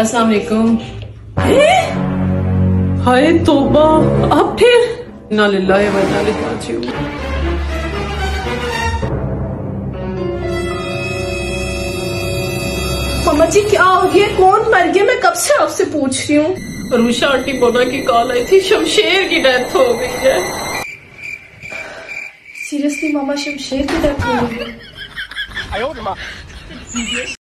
अस्सलाम वालेकुम हाय तोबा अब फिर? ना लिल्लाहि व इन्ना इलैहि राजिऊन। मम्मा जी क्या हो गया? कौन मर गया? मैं कब से आपसे पूछ रही हूँ? रूशा आंटी बोना की कॉल आई थी शमशेर की डेथ हो गई है। सीरियसली मामा शमशेर की डेथ हो गई